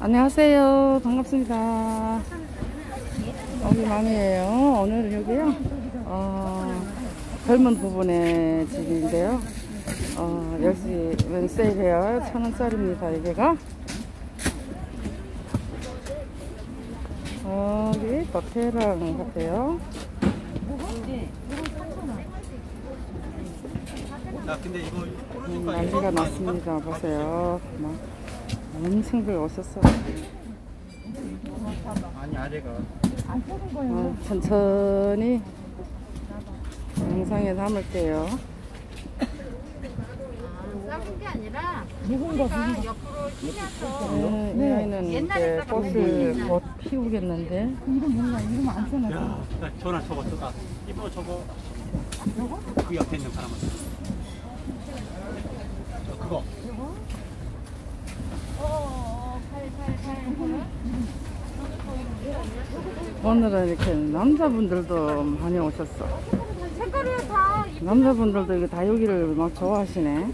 안녕하세요. 반갑습니다. 여기 맘이에요. 오늘은 여기요. 어, 젊은 부분의 집인데요. 어, 역시 웬세일해요. 천 원짜리입니다. 이게가. 여기 버테랑 같아요. 이거 음, 난리가 났습니다. 보세요. 막 엄청들 오셨어요. 아니 아래가. 어, 천천히 영상에 담을게요. 작은 게 아니라 우리가 옆으로 휘면서 네, 이 아이는 이제 꽃을 곧 피우겠는데. 야나 전화 저거 저거. 이거 저거. 그 옆에 있는 사람은 저 그거 오늘은 이렇게 남자분들도 많이 오셨어. 다 남자분들도 이거 다육이를 막 좋아하시네.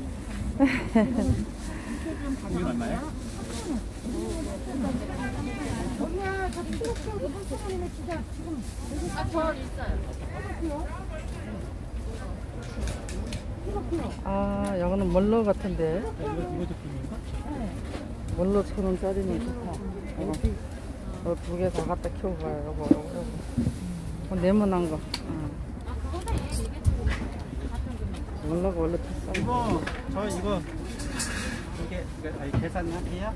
아, 이거는 멀로 같은데. 이거 이거 제품인가? 멀로 천 원짜리면 좋다. 이거 어, 두개 다 갖다 키워봐요. 요거, 요거, 요거. 어, 네모난 거. 응. 멀로가 원래 비싸. 이거 저 이거 이게 이거 아니 계산할게요.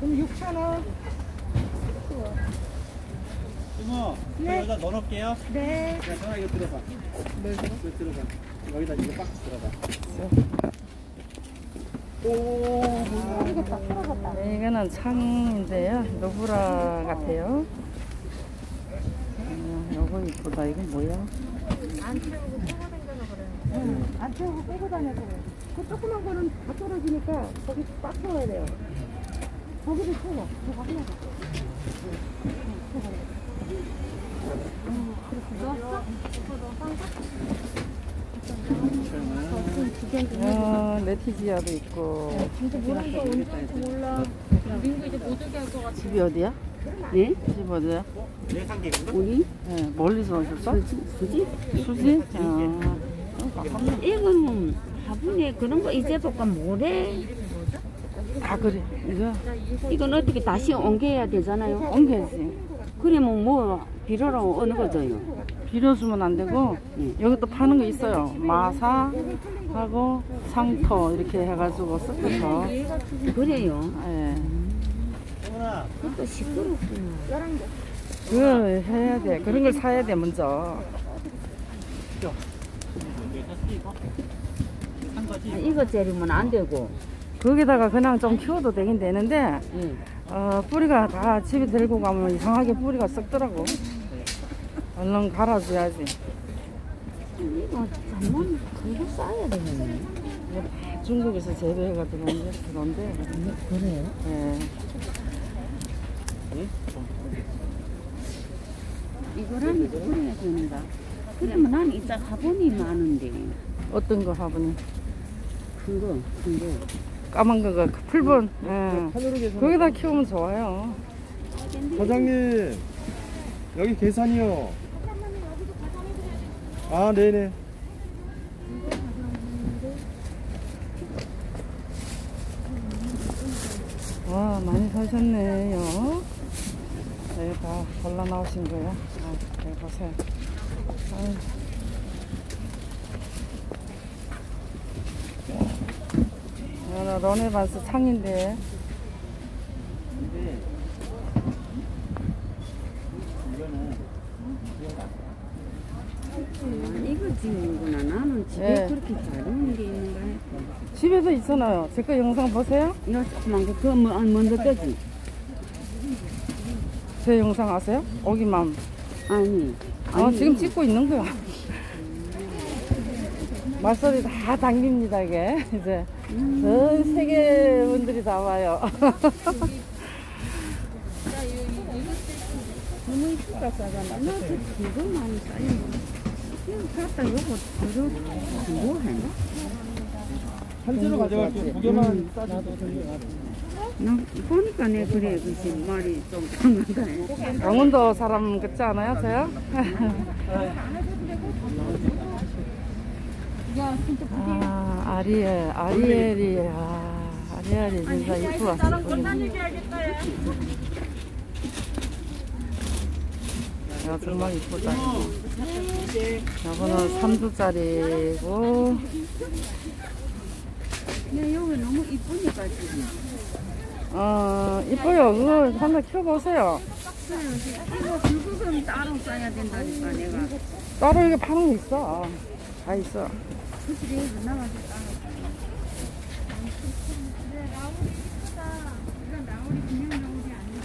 그럼 6천 원. 이모 저 여기다 넣어놓을게요. 네. 야 전화 이거 들어봐. 이거 들어봐. 여기다 이거 박스 들어봐. 네, 이거는 창인데요. 노브라 같아요. 음, 요거 이쁘다. 이건 뭐야? 안 채우고 끌고 다녀서 그래. 응. 안 채우고 끌고 다녀서 그래. 그 조그만 거는 다 떨어지니까 거기 꽉 채워야 돼요. 거기를 채워. 저거 하나 더. 어, 레티지아도 있고. 진짜 모르니까 언제인지 몰라. 민구 이제 못 오게 할 것 같아. 집이 어디야? 네? 집 어디야? 우리 네, 멀리서 오셨어? 수지? 수지? 아, 이거는 화분에 그런 거 이제 볼까 모래 아, 그래. 이거 이건 어떻게 다시 옮겨야 되잖아요. 옮겨야지. 그러면 뭐 비료로 어느 거져요? 빌려주면 안 되고, 응. 여기 또 파는 거 있어요. 마사 하고 상토 이렇게 해가지고 섞어서. 그래요. 예. 그것도 시끄럽고. 그거 해야 돼. 그런 걸 사야 돼, 먼저. 아, 이거 재르면 안 되고. 거기다가 그냥 좀 키워도 되긴 되는데, 예. 어, 뿌리가 다 집에 들고 가면 이상하게 뿌리가 썩더라고. 얼른 갈아줘야지. 이거 잠만 그거 싸야 되겠네. 중국에서 재배해가 들어온데, 들어온데. 그래요? 예. 이거랑 그래야 된다. 그러면 난 이따 화분이 많은데. 어떤 거 화분이? 큰 거, 큰 거. 까만 거가 그 풀분. 예. 거기다 키우면 좋아요. 사장님 여기 계산이요 아 네네 와, 많이 사셨네요. 여기 다 골라 나오신 거예요. 아, 여기 보세요. 아유. 이거는 런웨반스 창인데. 아, 이거 지는구나. 나는 집에 예. 그렇게 자르는 게 있는가 했고. 집에도 있잖아요. 제 거 영상 보세요. 이거 조그만 거, 그거 뭐, 아, 먼저 떼지? 제 영상 아세요? 오기맘. 아니. 어, 아니, 지금 찍고 있는 거야. 말소리 다 당깁니다, 이게. 이제. 전 세계 분들이 다 와요. 너무 이쁘다 싸잖아. 나도 이거 많이 싸요. 이거 갖다 요거 들어, 뭐 하나? 한 채로 가져갈게요 두 개만 음. 싸주세요 나 보니까 내 그래 그지 말이 좀. 강원도 사람 같지 않아요, 저요? 아, 아리엘, 아리엘이, 아, 아리엘이 진짜 이쁘다. 야, 정말 이쁘다. 이거는 3두짜리고, 내 여기 너무 이쁘니까 지금. 어, 이뻐요. 그거 한번 키워보세요. 이거 붉은 따로 써야 된다니까 내가. 따로 이게 파는 거 있어. 다 있어. 그들이 나가서 따로. 이건 나우리 그냥 나우리 아니야.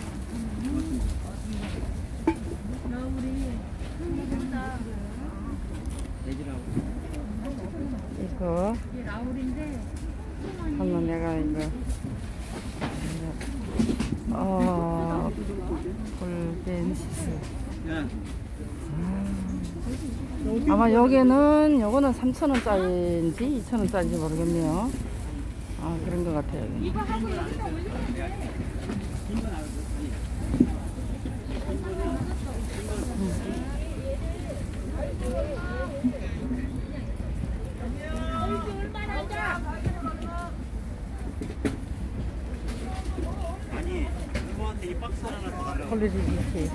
이거. 이게 나우리인데 한번 내가 이거. 어, 골덴시스. 아마 여기는 요거는 3,000원짜리인지 2,000원짜리인지 모르겠네요. 아, 그런 것 같아요. 여기. 아니 이모한테 이 박스 하나 더 달라고 퀄리티 비키.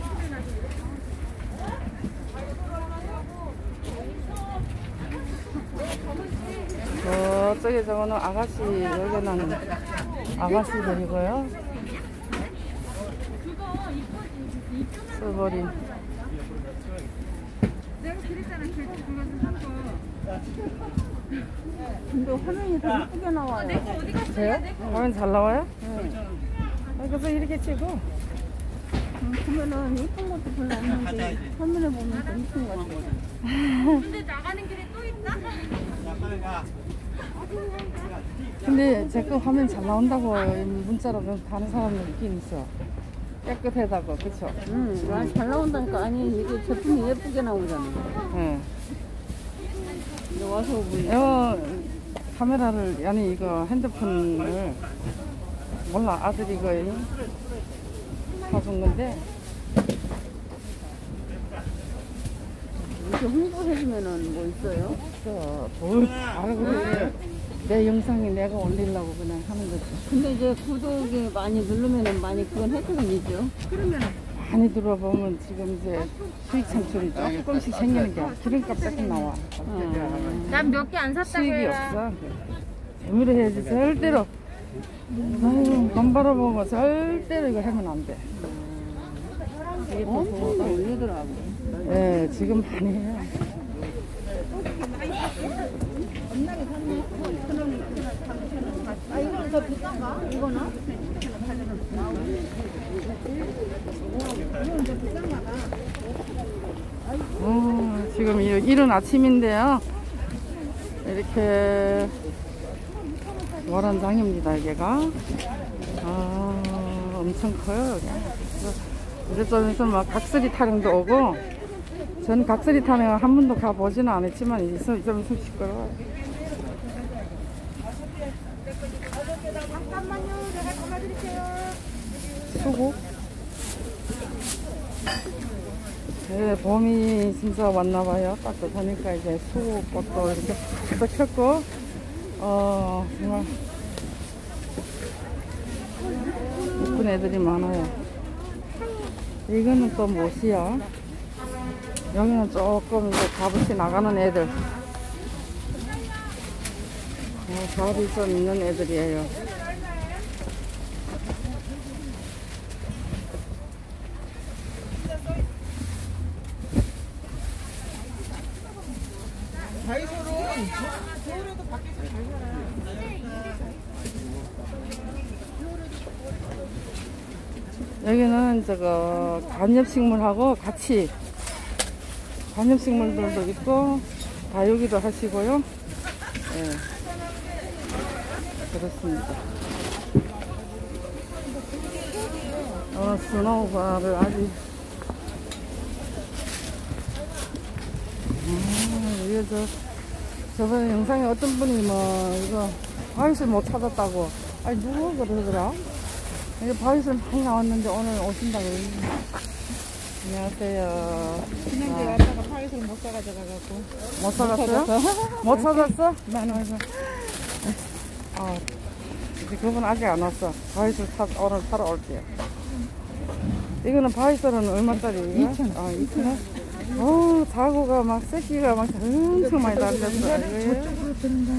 저쪽에 저거는 아가씨, 여기는 아가씨들이고요. 스버린. 내가 그랬잖아. 산 거. 근데 화면이 더 예쁘게 나와요. 돼요? 화면 잘 나와요? 아, 그래서 이렇게 찍어. 음, 그러면은 예쁜 것도 별로 없는데 화면에 보면 더 예쁜 것 같아. 근데 나가는 길에 또 있다? 근데 제거 화면 잘 나온다고 문자로 그 다른 사람들 있긴 있어. 깨끗하다고, 그쵸? 응, 아, 잘 나온다니까. 아니, 이게 제품이 예쁘게 나오잖아. 예. 근데 와서 보니 어, 카메라를, 아니, 이거 핸드폰을, 몰라, 아들이 이거 사준 건데, 이렇게 홍보해주면은 뭐 있어요? 저, 뭘, 바로 그래. 내 영상이 내가 올리려고 그냥 하는 거지. 근데 이제 구독이 많이 누르면은 많이 그건 혜택은 있죠. 그러면 많이 들어보면 지금 이제 수익 창출이 조금씩 생기는 게 기름값 조금 나와. 난 몇 개 안 샀다고 수익이. 없어. 재미로 해야지 절대로. 아유, 돈 벌어보고 절대로 이거 하면 안 돼. 이게 또 엄청. 올리더라고. 예, 지금 많이 해요. 아, 이거는 더 비싼가? 이거는? 어, 지금 이- 이른 아침인데요. 이렇게 월원장입니다, 여기가. 아, 엄청 커요, 여기. 그래서 막 각설이 타령도 오고, 전 각설이 타령 한 번도 가보지는 않았지만, 이제 좀 있으면 시끄러워요. 수국? 네, 봄이 진짜 왔나봐요. 따뜻하니까 이제 수국꽃도 이렇게 딱 폈고, 어, 정말 예쁜 애들이 많아요. 이거는 또 못이야. 여기는 조금 이제 값없이 나가는 애들. 어, 값이 좀 있는 애들이에요. 여기는 저거 관엽식물하고 같이 관엽식물들도 있고 다육이도 하시고요. 예. 그렇습니다. 어, 스노우바를 아직 음, 이게 저 저번에 영상에 어떤 분이 뭐 이거 아이스 못 찾았다고 아니 누구 그러더라 이게 바위슬 많이 나왔는데 오늘 오신다고. 안녕하세요. 지난주에 왔다가 파이스를 못 사가지고 가갖고. 못 사갔어요? 못 사갔어? 만 원에서. 아, 이제 그분 아직 안 왔어. 사, 오늘 사러 올게요. 이거는 바위슬은 얼마짜리예요? 2,000원. 아, 2,000원? 어, 자구가 막, 새끼가 막 엄청 많이 달렸어. 저쪽으로 드는가?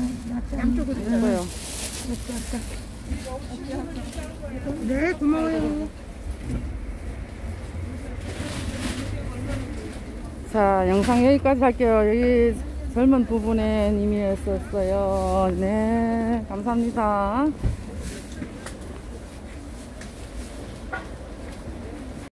양쪽으로 이거요. 네, 고마워요. 자, 영상 여기까지 할게요. 여기 젊은 부분의 님이었었어요. 네, 감사합니다.